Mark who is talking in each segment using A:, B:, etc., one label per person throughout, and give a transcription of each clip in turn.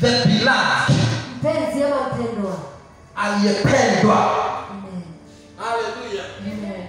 A: The beloved.
B: Mpendwa
A: wapendwa.
B: Aliyependwa.
A: Hallelujah.
B: Amen.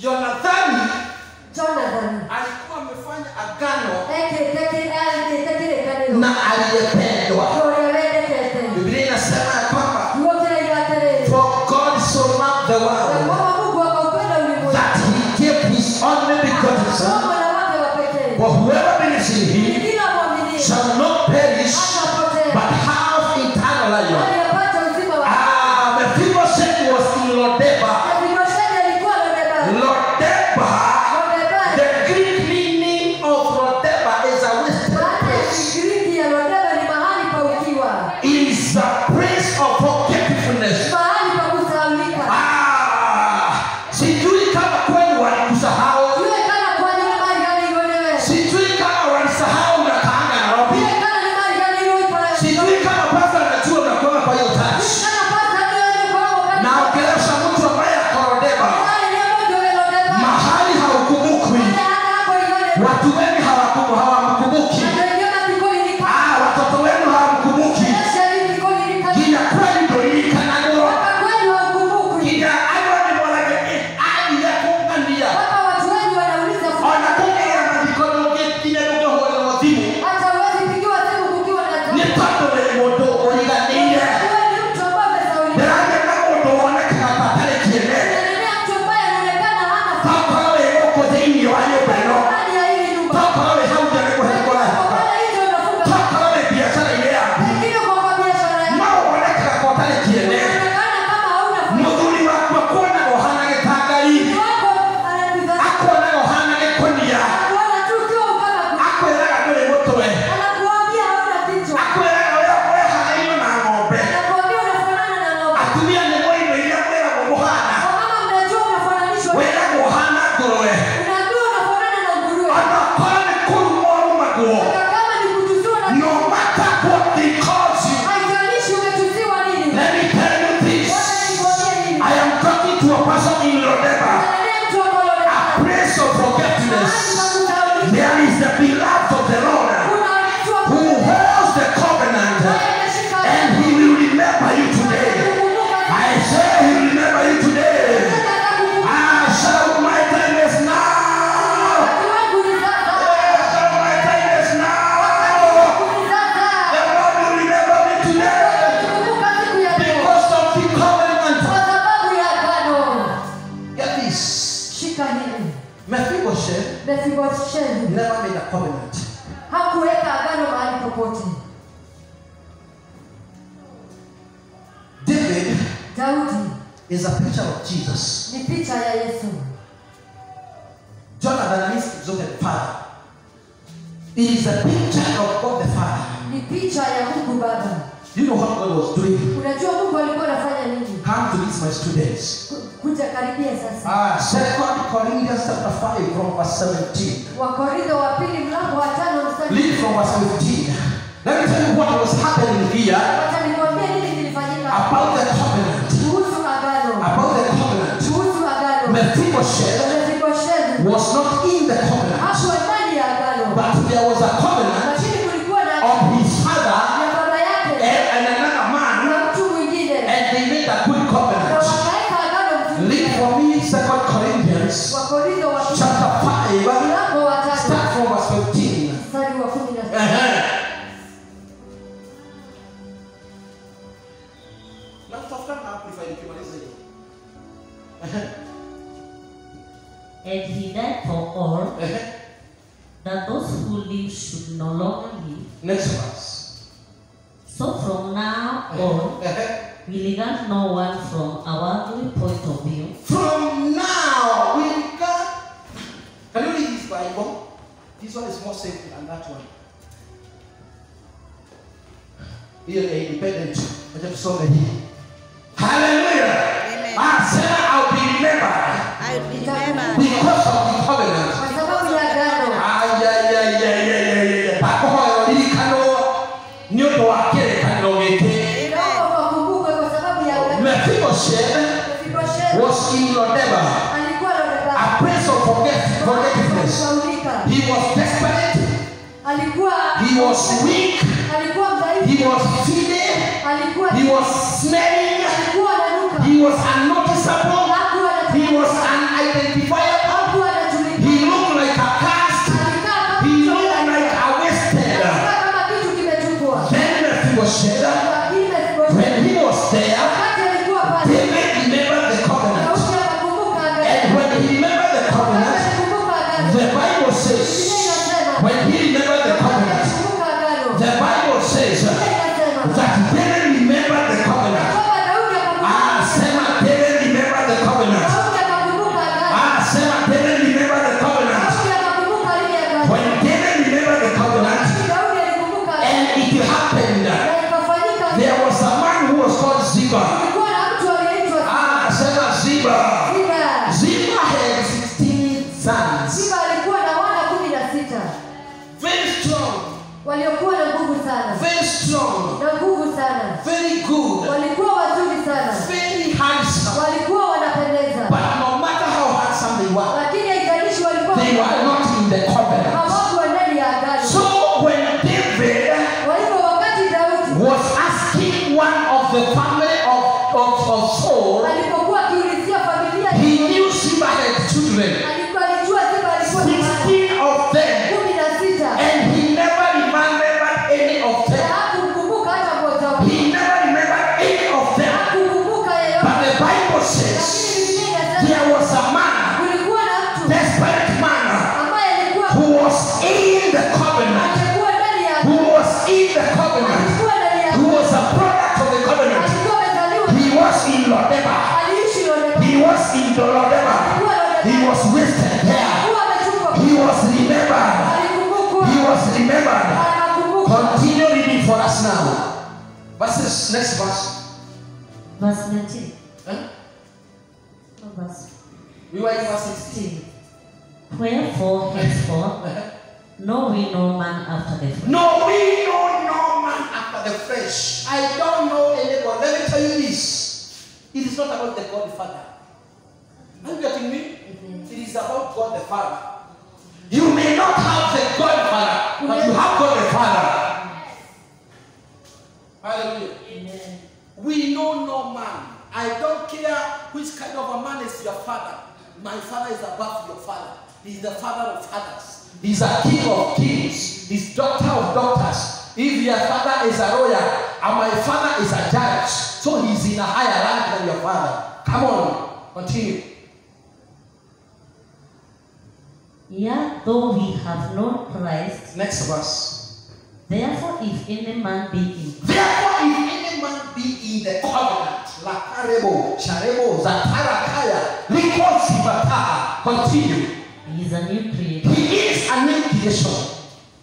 A: Yonathani.
B: Jonathan.
A: Alikuwa amefanya agano. Na aliyependwa.
B: Najua Mungu alikuwa anafanya nini.
A: Come to this my students.
B: Kuja karibia sasa.
A: Ah, second Corinthians chapter 5 from verse 17.
B: Wakorintho wa pili mlango wa 5 mstari.
A: From verse 15. Let me tell you what was happening here. About the covenant. About the covenant. Mephibosheth. Was not in the covenant. But there was a covenant make that
B: quick
A: covenant. Read for me Second Corinthians chapter 5, start from verse 15. Uh-huh. uh-huh.
C: And he died for all,
A: uh-huh.
C: that those who live should no longer live.
A: Next verse.
C: So from now
A: uh-huh.
C: on, we regard no one from our worldly point of view.
A: From now, we regard. Can you read this Bible? This one is more simple than that one. Here, independent.
D: I
A: just saw that. Hallelujah.
B: Amen.
A: He was weak, he was feeble, he was smelling, he was unnoticeable, he was
B: anajulikana,
A: the covenant,
B: alikuwa ndani ya
A: who was a product of the covenant. He was in
B: Lodebar.
A: He was in Lodebar. He was wasted there. He was remembered. He was remembered. Continue reading for us now. Verses, next verse.
C: Verse 19.
A: Huh?
C: No, verse
A: We were in verse 16.
C: 16. Wherefore henceforth know we no man after the flesh.
A: No, we know no man after the flesh. I don't know anybody. Let me tell you this. It is not about the God the Father. Are you getting me? Mm-hmm. It is about God the Father. You may not have the God the Father, but you have God the Father. Hallelujah. We know no man. I don't care which kind of a man is your father. My father is above your father. He is the father of fathers. He's a king of kings. He's doctor of doctors. If your father is a lawyer and my father is a judge, so he's in a higher rank than your father. Come on, continue.
C: Yet though we have known Christ,
A: Next verse.
C: therefore if any man be in
A: Therefore, if any man be in the covenant, Lakarebo, Sharebo, Zatarakaya, continue.
C: he is a new creator.
A: He a new creation.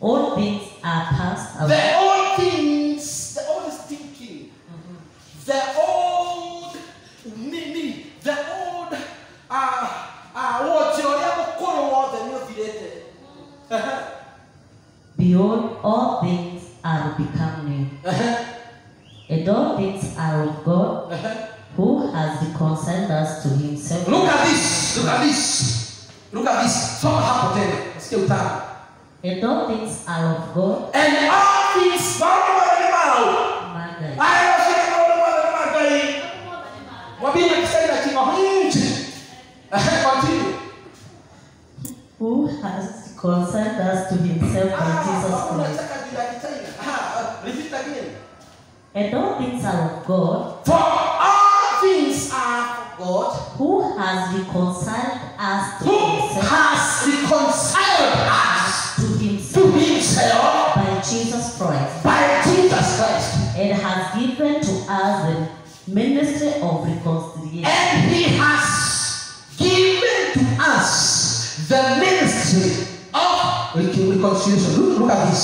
C: All things are passed away.
A: The old things, the old is thinking, the
C: And all things are of God, And all things,
A: bado wanasema,
C: my God,
A: haya wasema bado wanasema kai. Wabina kisaida chima hinchi. Continue.
C: who has reconciled us to himself by Jesus
A: Ah,
C: Christ.
A: jina kichaina. Ah, repeat again.
C: And all things are of God,
A: For all things are of God,
C: who has reconciled us to
A: at.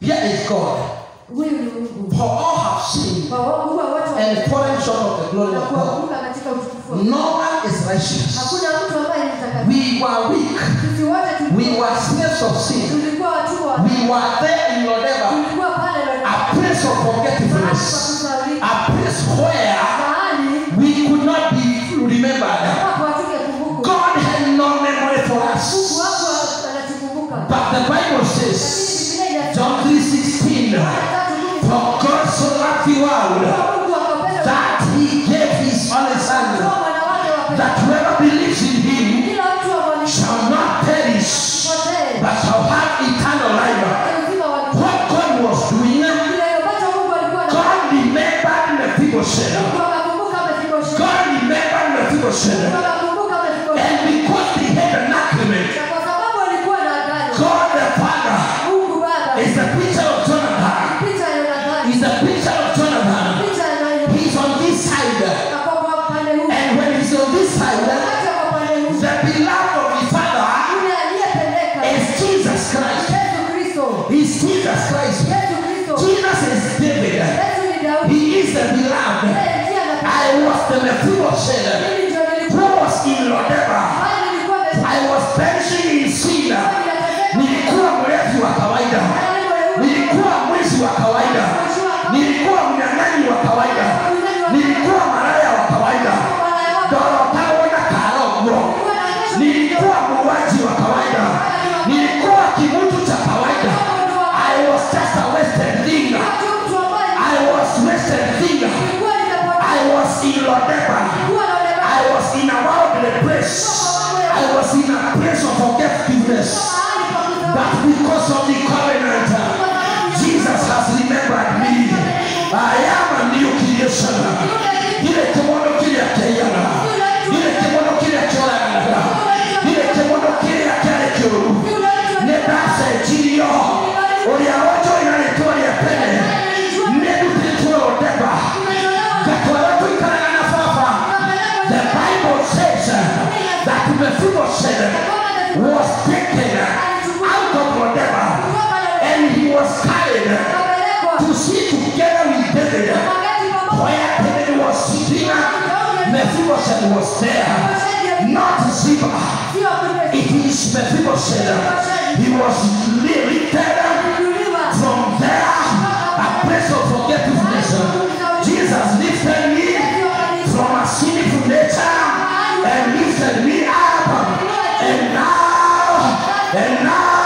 A: Here is God. For all have sinned and fallen short of the glory of God. No one is righteous. We were weak. We were slaves of sin. We were there in
B: your never.
A: A place of forgetfulness. But the Bible says, John 3:16, For God so loved the world that he gave his only son, that whoever believes in him shall not perish, but shall have eternal life. What God was doing, God remembered Mephibosheth. God remembered Mephibosheth. The beloved. I was the Mephibosheth who was in Lodeba. I was perishing in sin. Nilikuwa mrefu wa kawaida. Nilikuwa mwizi wa kawaida. Nilikuwa mnyang'anyi wa kawaida. Nilikuwa maraya wa kawaida. Dorotao na karogo. Nilikuwa muuaji wa kawaida. Nilikuwa kimutu cha kawaida. I was just a wasted thing. I was wasted thing. I was in Lodebar. I was in a worldly place. I was in a place of forgetfulness. But because of the covenant, Jesus has remembered me. I am a new creation. Was taken out of Lodeba and he was carried to sit together with David. Where David was sitting, Mephibosheth was there. Not Ziba. It is Mephibosheth. He was lifted from there, a place of forgetfulness. Jesus lifted me from a sinful nature and lifted me up. And now, and now,